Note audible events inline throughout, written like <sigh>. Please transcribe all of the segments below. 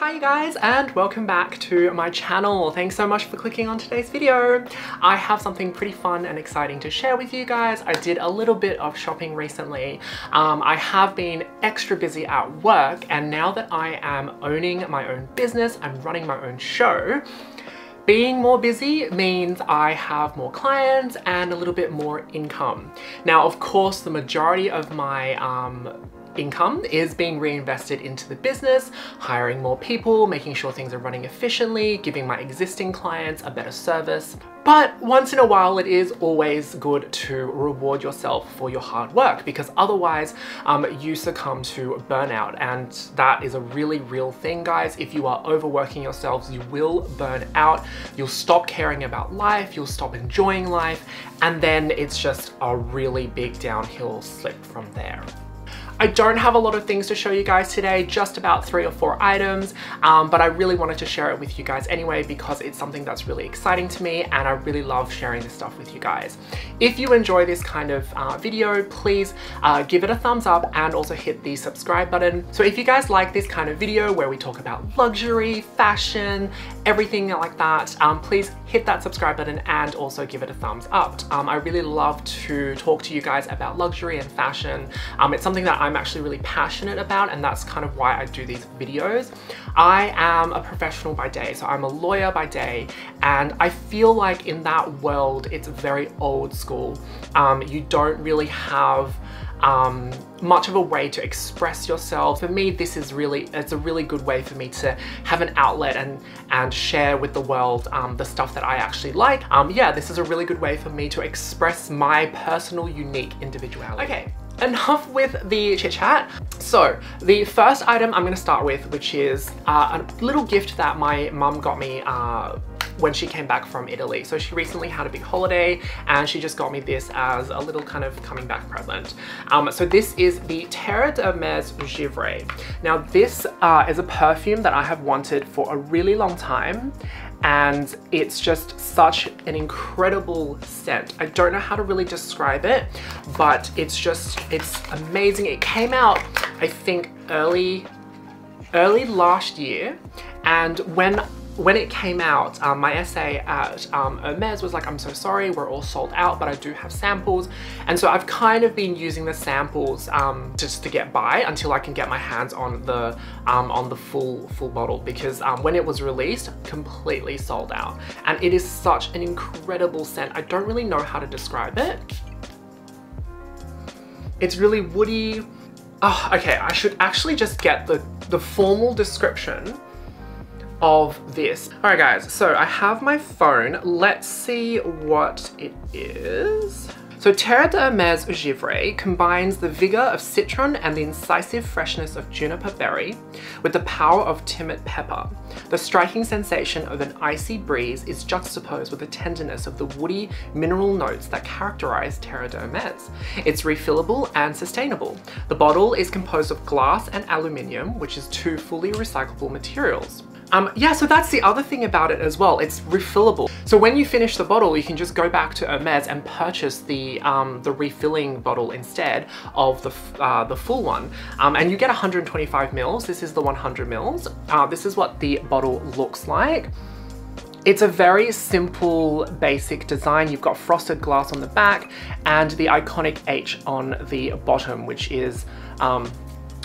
Hi you guys and welcome back to my channel. Thanks so much for clicking on today's video. I have something pretty fun and exciting to share with you guys. I did a little bit of shopping recently. Um, I have been extra busy at work and now that I am owning my own business, I'm running my own show, being more busy means I have more clients and a little bit more income. Now, of course, the majority of my um, income is being reinvested into the business, hiring more people, making sure things are running efficiently, giving my existing clients a better service. But once in a while, it is always good to reward yourself for your hard work because otherwise um, you succumb to burnout. And that is a really real thing, guys. If you are overworking yourselves, you will burn out. You'll stop caring about life, you'll stop enjoying life, and then it's just a really big downhill slip from there. I don't have a lot of things to show you guys today, just about three or four items, um, but I really wanted to share it with you guys anyway because it's something that's really exciting to me and I really love sharing this stuff with you guys. If you enjoy this kind of uh, video, please uh, give it a thumbs up and also hit the subscribe button. So if you guys like this kind of video where we talk about luxury, fashion, everything like that, um, please hit that subscribe button and also give it a thumbs up. Um, I really love to talk to you guys about luxury and fashion. Um, it's something that I'm I'm actually really passionate about and that's kind of why I do these videos. I am a professional by day, so I'm a lawyer by day and I feel like in that world it's very old school. Um, you don't really have um, much of a way to express yourself. For me, this is really, it's a really good way for me to have an outlet and, and share with the world um, the stuff that I actually like. Um, yeah, this is a really good way for me to express my personal, unique individuality. Okay, enough with the chit chat. So the first item I'm gonna start with, which is uh, a little gift that my mum got me uh, when she came back from Italy. So she recently had a big holiday and she just got me this as a little kind of coming back present. Um, so this is the Terre d'Hermès Givrée. Now this uh, is a perfume that I have wanted for a really long time and it's just such an incredible scent. I don't know how to really describe it, but it's just, it's amazing. It came out, I think, early, early last year, and when when it came out, um, my SA at um, Hermes was like, I'm so sorry, we're all sold out, but I do have samples. And so I've kind of been using the samples um, just to get by until I can get my hands on the um, on the full full bottle because um, when it was released, completely sold out. And it is such an incredible scent. I don't really know how to describe it. It's really woody. Oh, okay, I should actually just get the, the formal description of this. All right guys, so I have my phone. Let's see what it is. So Terre d'Hermès Givrée combines the vigor of citron and the incisive freshness of juniper berry with the power of timut pepper. The striking sensation of an icy breeze is juxtaposed with the tenderness of the woody mineral notes that characterize Terre d'Hermès. It's refillable and sustainable. The bottle is composed of glass and aluminium, which is two fully recyclable materials. Um, yeah, so that's the other thing about it as well. It's refillable. So when you finish the bottle, you can just go back to Hermes and purchase the um, the refilling bottle instead of the, uh, the full one. Um, and you get 125 mils. This is the 100 mils. Uh, this is what the bottle looks like. It's a very simple, basic design. You've got frosted glass on the back and the iconic H on the bottom, which is um,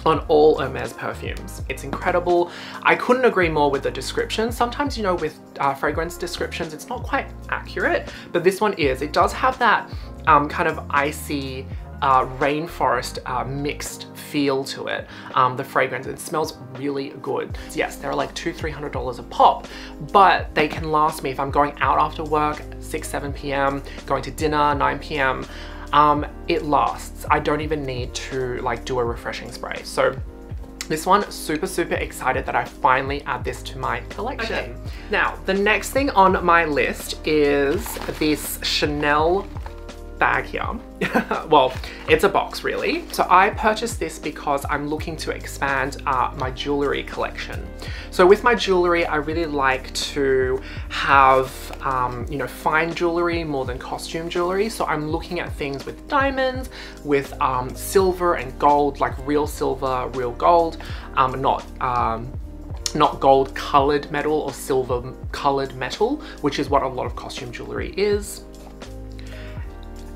on all Hermes perfumes. It's incredible. I couldn't agree more with the description. Sometimes, you know, with uh, fragrance descriptions, it's not quite accurate, but this one is. It does have that um, kind of icy, uh, rainforest uh, mixed feel to it. Um, the fragrance, it smells really good. Yes, they're like two, three hundred dollars a pop, but they can last me if I'm going out after work, 6, 7 p.m., going to dinner, 9 p.m um, it lasts. I don't even need to like do a refreshing spray. So this one, super, super excited that I finally add this to my collection. Okay. Now, the next thing on my list is this Chanel bag here. <laughs> well, it's a box really. So I purchased this because I'm looking to expand uh, my jewelry collection. So with my jewelry, I really like to have, um, you know, fine jewelry more than costume jewelry. So I'm looking at things with diamonds, with um, silver and gold, like real silver, real gold, um, not um, not gold colored metal or silver colored metal, which is what a lot of costume jewelry is.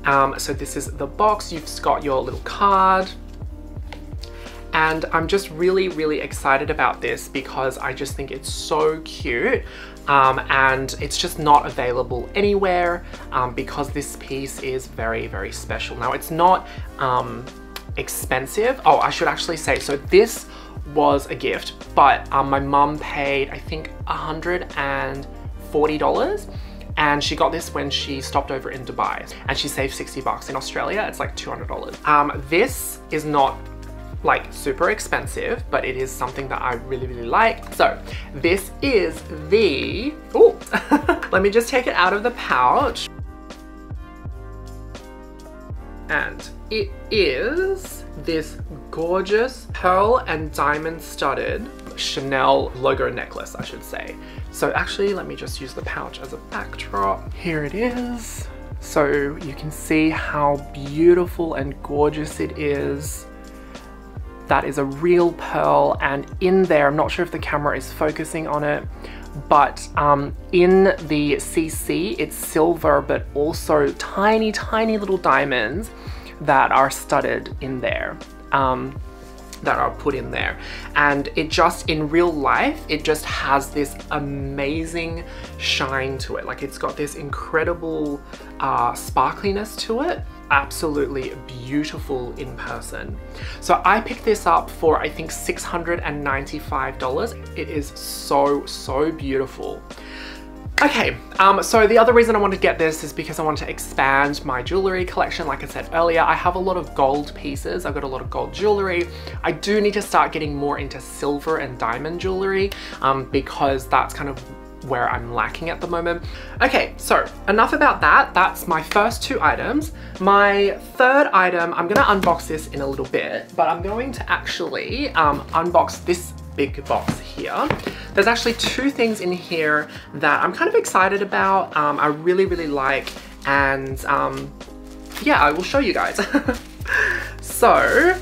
Um, so this is the box, you've got your little card, and I'm just really, really excited about this because I just think it's so cute um, and it's just not available anywhere um, because this piece is very, very special. Now it's not um, expensive. Oh, I should actually say, so this was a gift, but um, my mum paid, I think, $140 and she got this when she stopped over in Dubai and she saved 60 bucks. In Australia, it's like $200. Um, this is not like super expensive, but it is something that I really, really like. So this is the, oh, <laughs> let me just take it out of the pouch. And it is this gorgeous pearl and diamond studded Chanel logo necklace, I should say. So actually, let me just use the pouch as a backdrop. Here it is. So you can see how beautiful and gorgeous it is that is a real pearl and in there, I'm not sure if the camera is focusing on it, but um, in the CC, it's silver, but also tiny, tiny little diamonds that are studded in there. Um, that are put in there and it just in real life it just has this amazing shine to it like it's got this incredible uh, sparkliness to it absolutely beautiful in person. So I picked this up for I think $695. It is so, so beautiful. Okay, um, so the other reason I wanted to get this is because I want to expand my jewelry collection. Like I said earlier, I have a lot of gold pieces. I've got a lot of gold jewelry. I do need to start getting more into silver and diamond jewelry um, because that's kind of where I'm lacking at the moment. Okay, so enough about that. That's my first two items. My third item, I'm gonna unbox this in a little bit, but I'm going to actually um, unbox this big box here. There's actually two things in here that I'm kind of excited about. Um, I really, really like, and um, yeah, I will show you guys. <laughs> so,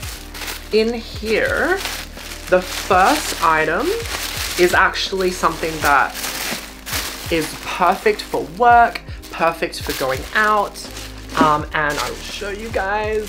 in here, the first item is actually something that is perfect for work, perfect for going out, um, and I will show you guys.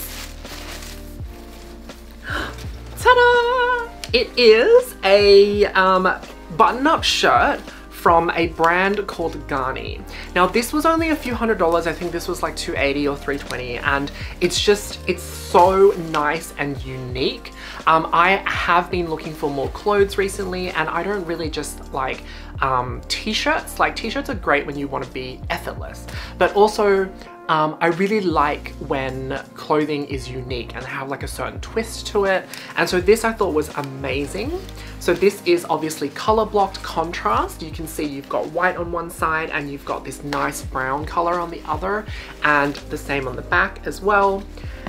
<gasps> Ta-da! It is a um, button-up shirt from a brand called Ganni. Now this was only a few hundred dollars, I think this was like 280 or 320 and it's just, it's so nice and unique. Um, I have been looking for more clothes recently and I don't really just like um, t-shirts. Like t-shirts are great when you want to be effortless, but also um, I really like when clothing is unique and have like a certain twist to it. And so this I thought was amazing. So this is obviously color blocked contrast. You can see you've got white on one side and you've got this nice brown color on the other and the same on the back as well.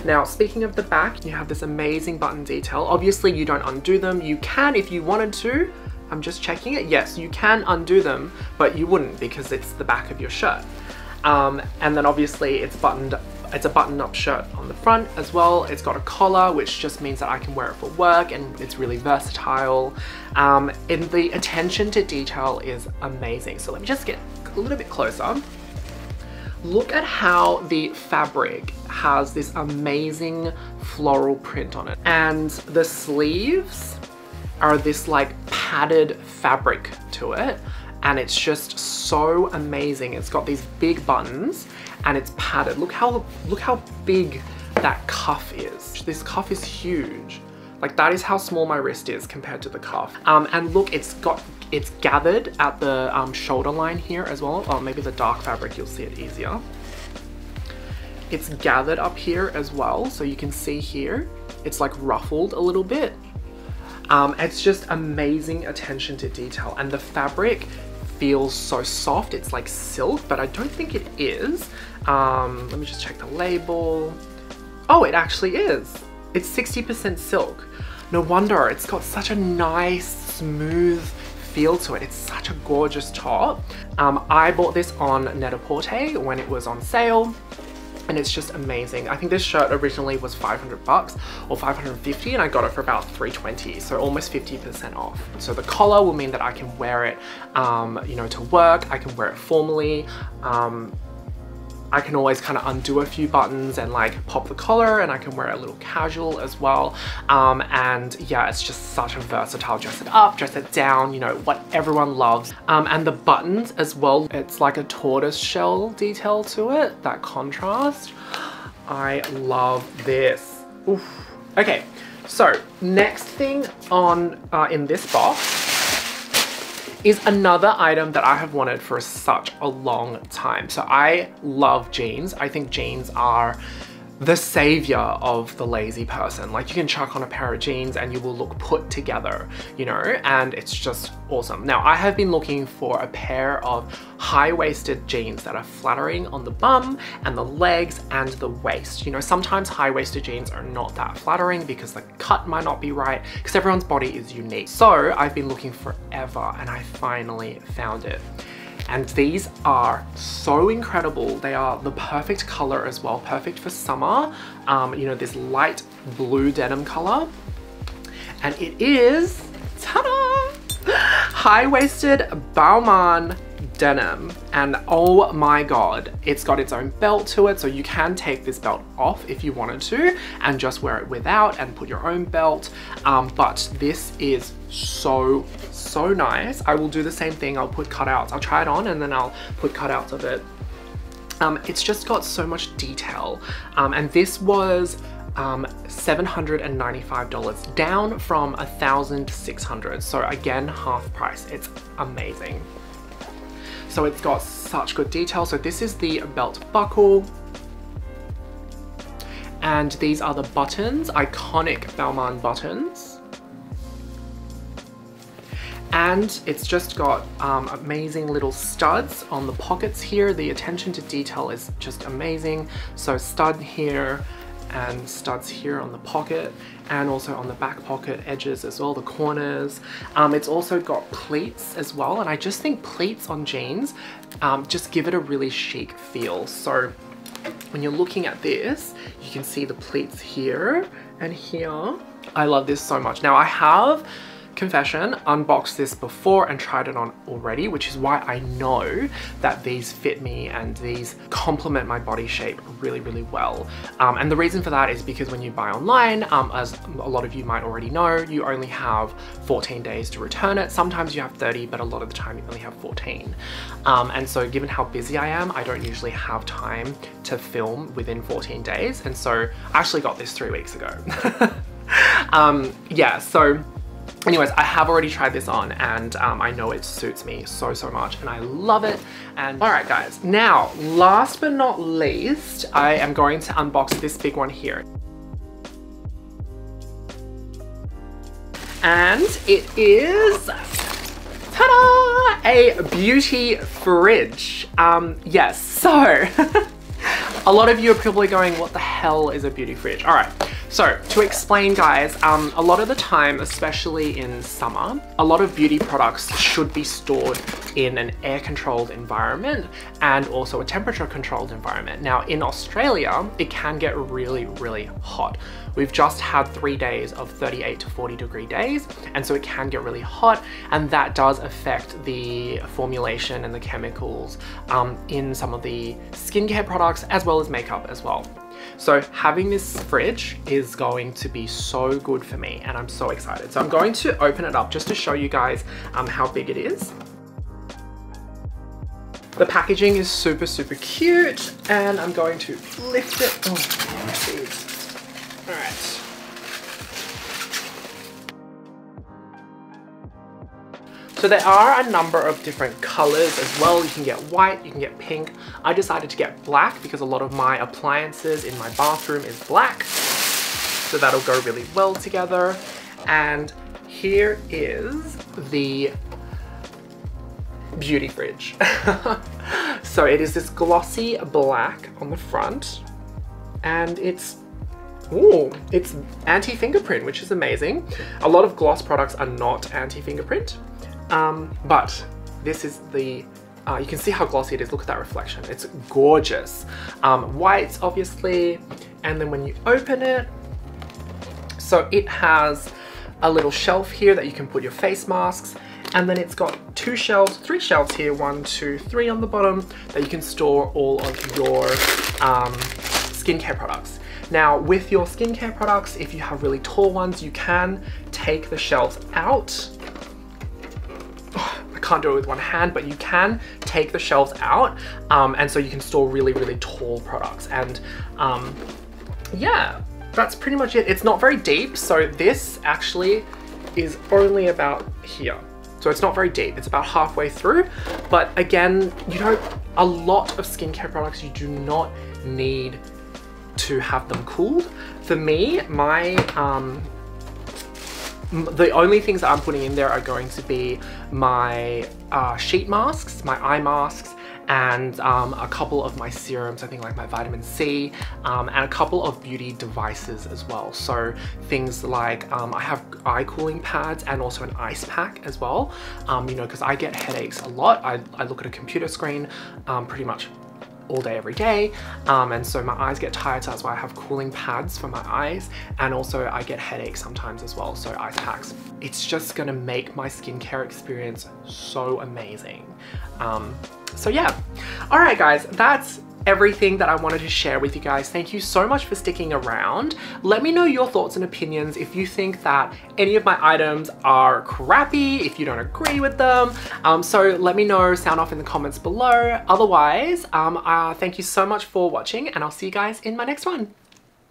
Now, speaking of the back, you have this amazing button detail. Obviously you don't undo them. You can if you wanted to, I'm just checking it. Yes, you can undo them, but you wouldn't because it's the back of your shirt. Um, and then obviously it's buttoned it's a button-up shirt on the front as well. It's got a collar, which just means that I can wear it for work and it's really versatile. Um, and the attention to detail is amazing. So let me just get a little bit closer. Look at how the fabric has this amazing floral print on it. And the sleeves are this like padded fabric to it and it's just so amazing. It's got these big buttons and it's padded. Look how look how big that cuff is. This cuff is huge. Like that is how small my wrist is compared to the cuff. Um, and look, it's got it's gathered at the um, shoulder line here as well. Oh, maybe the dark fabric, you'll see it easier. It's gathered up here as well, so you can see here, it's like ruffled a little bit. Um, it's just amazing attention to detail and the fabric feels so soft. It's like silk, but I don't think it is. Um, let me just check the label. Oh, it actually is. It's 60% silk. No wonder, it's got such a nice, smooth feel to it. It's such a gorgeous top. Um, I bought this on Net-a-Porter when it was on sale and it's just amazing. I think this shirt originally was 500 bucks or 550 and I got it for about 320, so almost 50% off. So the collar will mean that I can wear it, um, you know, to work, I can wear it formally, um, I can always kind of undo a few buttons and like pop the collar and I can wear it a little casual as well. Um, and yeah, it's just such a versatile dress it up, dress it down, you know, what everyone loves. Um, and the buttons as well, it's like a tortoise shell detail to it, that contrast. I love this. Oof. Okay, so next thing on uh, in this box is another item that I have wanted for such a long time. So I love jeans. I think jeans are the savior of the lazy person. Like you can chuck on a pair of jeans and you will look put together, you know, and it's just awesome. Now I have been looking for a pair of high-waisted jeans that are flattering on the bum and the legs and the waist. You know, sometimes high-waisted jeans are not that flattering because the cut might not be right because everyone's body is unique. So I've been looking forever and I finally found it. And these are so incredible. They are the perfect color as well, perfect for summer. Um, you know, this light blue denim color. And it is, ta-da! <gasps> High-waisted Balmain denim. And oh my god it's got its own belt to it. So you can take this belt off if you wanted to and just wear it without and put your own belt. Um, but this is so so nice. I will do the same thing. I'll put cutouts. I'll try it on and then I'll put cutouts of it. Um, it's just got so much detail. Um, and this was um, $795 down from 1600 so again half price. It's amazing so it's got such good detail. So this is the belt buckle. And these are the buttons, iconic Balmain buttons. And it's just got um, amazing little studs on the pockets here. The attention to detail is just amazing. So stud here, and studs here on the pocket and also on the back pocket edges as well, the corners. Um, it's also got pleats as well and I just think pleats on jeans um, just give it a really chic feel. So when you're looking at this, you can see the pleats here and here. I love this so much. Now I have confession, unboxed this before and tried it on already, which is why I know that these fit me and these complement my body shape really, really well. Um, and the reason for that is because when you buy online, um, as a lot of you might already know, you only have 14 days to return it. Sometimes you have 30, but a lot of the time you only have 14. Um, and so given how busy I am, I don't usually have time to film within 14 days. And so I actually got this three weeks ago. <laughs> um, yeah, so Anyways, I have already tried this on and um, I know it suits me so, so much and I love it. And all right, guys, now, last but not least, I am going to unbox this big one here. And it is, ta-da, a beauty fridge. Um, yes, so, <laughs> a lot of you are probably going, what the hell is a beauty fridge? All right, so to explain guys, um, a lot of the time, especially in summer, a lot of beauty products should be stored in an air controlled environment and also a temperature controlled environment. Now in Australia, it can get really, really hot. We've just had three days of 38 to 40 degree days, and so it can get really hot, and that does affect the formulation and the chemicals um, in some of the skincare products as well as makeup as well. So having this fridge is going to be so good for me and I'm so excited. So I'm going to open it up just to show you guys um, how big it is. The packaging is super, super cute and I'm going to lift it. Oh, All right. So there are a number of different colors as well. You can get white, you can get pink. I decided to get black because a lot of my appliances in my bathroom is black. So that'll go really well together. And here is the beauty fridge. <laughs> so it is this glossy black on the front and it's Ooh, it's anti-fingerprint, which is amazing. A lot of gloss products are not anti-fingerprint, um, but this is the Uh, you can see how glossy it is. Look at that reflection. It's gorgeous. Um, white, obviously. And then when you open it, so it has a little shelf here that you can put your face masks. And then it's got two shelves, three shelves here, one, two, three on the bottom that you can store all of your um, skincare products. Now with your skincare products, if you have really tall ones, you can take the shelves out. Can't do it with one hand, but you can take the shelves out. Um, and so you can store really, really tall products. And um, yeah, that's pretty much it. It's not very deep. So this actually is only about here. So it's not very deep, it's about halfway through. But again, you know, a lot of skincare products, you do not need to have them cooled. For me, my, um, the only things that I'm putting in there are going to be my uh, sheet masks, my eye masks, and um, a couple of my serums, I think like my vitamin C, um, and a couple of beauty devices as well. So things like um, I have eye cooling pads and also an ice pack as well, um, you know, because I get headaches a lot. I, I look at a computer screen um, pretty much all day every day. Um, and so my eyes get tired so that's why I have cooling pads for my eyes. And also I get headaches sometimes as well so ice packs. It's just gonna make my skincare experience so amazing. Um, so yeah. All right guys that's everything that I wanted to share with you guys. Thank you so much for sticking around. Let me know your thoughts and opinions if you think that any of my items are crappy, if you don't agree with them. Um, so let me know, sound off in the comments below. Otherwise, um, uh, thank you so much for watching and I'll see you guys in my next one.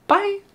Bye!